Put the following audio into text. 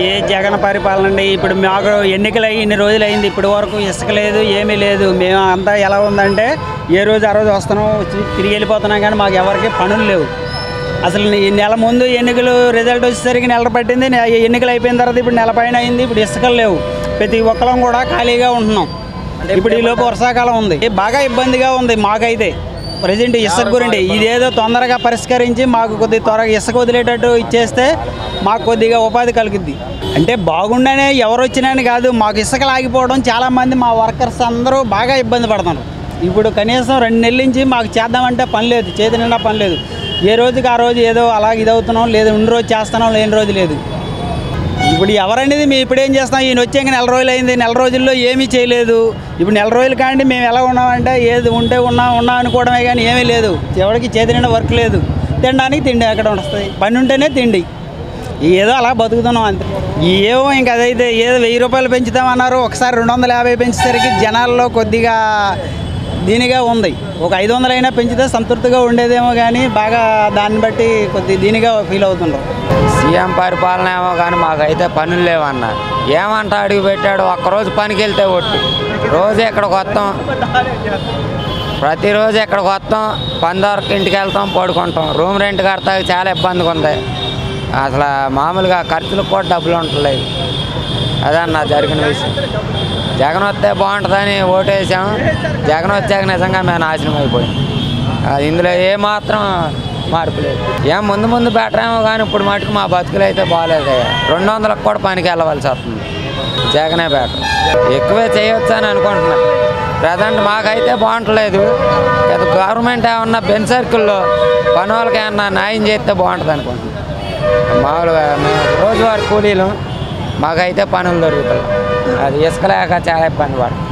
ఏ జగన్ పరిపాలన అండి? ఇప్పుడు మాకు ఎన్నికలు అయ్యి ఇన్ని రోజులు అయింది ఇప్పటి వరకు ఇసుక లేదు ఏమీ లేదు. మేము అంతా ఎలా ఉందంటే ఏ రోజు ఆ రోజు వస్తున్నాం తిరిగి వెళ్ళిపోతున్నాం కానీ మాకు ఎవరికి పనులు లేవు. అసలు ఈ నెల ముందు ఎన్నికలు రిజల్ట్ వచ్చేసరికి నెల పట్టింది. ఎన్నికలు అయిపోయిన తర్వాత ఇప్పుడు నెల పైన అయింది. ఇప్పుడు ఇసుకలు లేవు. ప్రతి ఒక్కరం కూడా ఖాళీగా ఉంటున్నాం. ఇప్పుడు ఈ లోపు వర్షాకాలం ఉంది. బాగా ఇబ్బందిగా ఉంది మాకైతే. ప్రజెంట్ ఇసుక గురించి ఇదేదో తొందరగా పరిష్కరించి మాకు కొద్దిగా త్వరగా ఇసుక వదిలేటట్టు ఇచ్చేస్తే మాకు కొద్దిగా ఉపాధి కలుగుద్ది. అంటే బాగుండనే ఎవరు వచ్చినాని కాదు మాకు ఇసుక లాగిపోవడం చాలామంది మా వర్కర్స్ అందరూ బాగా ఇబ్బంది పడుతున్నారు. ఇప్పుడు కనీసం రెండు నెలల నుంచి మాకు చేద్దామంటే పని లేదు చేతి నిండా పని లేదు. ఏ రోజుకి ఆ రోజు ఏదో అలా ఇదవుతున్నాం లేదు ఉన్న రోజు చేస్తున్నాం లేని రోజు లేదు. ఇప్పుడు ఎవరనేది మేము ఇప్పుడు ఏం చేస్తాం ఈయన వచ్చాక నెల రోజులు అయింది. నెల రోజుల్లో ఏమీ చేయలేదు. ఇప్పుడు నెల రోజులు కానీ మేము ఎలా ఉన్నామంటే ఏది ఉంటే ఉన్నా ఉన్నా అనుకోవడమే కానీ ఏమీ లేదు. ఎవరికి చేతి నిండా వర్క్ లేదు. తినడానికి తిండి ఎక్కడ వస్తుంది? పని ఉంటేనే తిండి. ఏదో అలా బతుకుతున్నాం అంతే. ఏమో ఇంకా అదైతే ఏదో వెయ్యి రూపాయలు పెంచుతామన్నారు. ఒకసారి రెండు వందల యాభై పెంచేసరికి జనాల్లో కొద్దిగా దీనిగా ఉంది. ఒక ఐదు వందలైనా పెంచితే సంతృప్తిగా ఉండేదేమో కానీ బాగా దాన్ని బట్టి కొద్ది దీనిగా ఫీల్ అవుతుండ్రు. సీఎం పరిపాలన ఏమో కానీ మాకైతే పనులు లేవన్న. ఏమంట అడిగి పెట్టాడు? ఒక్కరోజు పనికి వెళ్తే ఒట్టు. రోజు ఇక్కడికి వస్తాం. ప్రతిరోజు ఇక్కడికి వస్తాం. పని వరకు ఇంటికి వెళ్తాం పడుకుంటాం. రూమ్ రెంట్ కడతా చాలా ఇబ్బందిగా ఉంది. అసలు మామూలుగా ఖర్చులకు కూడా డబ్బులు ఉండలేదు అదన్న జరిగిన విషయం. జగన్ వస్తే బాగుంటుందని ఓటేసాం. జగన్ వచ్చాక నిజంగా మేము నాశనం అయిపోయాం. అది ఇందులో ఏమాత్రం మార్పు లేదు. ఏం ముందు ముందు బెటర్ ఏమో కానీ ఇప్పుడు మటుకు మా బతుకులు అయితే బాగాలేదు రెండు వందలకు కూడా పనికి వెళ్ళవలసి వస్తుంది. జగనే బెటర్ ఎక్కువే చేయొచ్చు అని అనుకుంటున్నాను ప్రజెంట్ మాకైతే బాగుంటలేదు. కదా గవర్నమెంట్ ఏమన్నా బెన్ సర్కిల్లో పని వాళ్ళకి ఏమన్నా న్యాయం చేస్తే బాగుంటుంది అనుకుంటున్నాను మామూలుగా మేము రోజువారి కూలీలు మాకైతే పనులు దొరుకుతాయి. అది ఇసుక లేక చాలా ఇబ్బంది పడుతుంది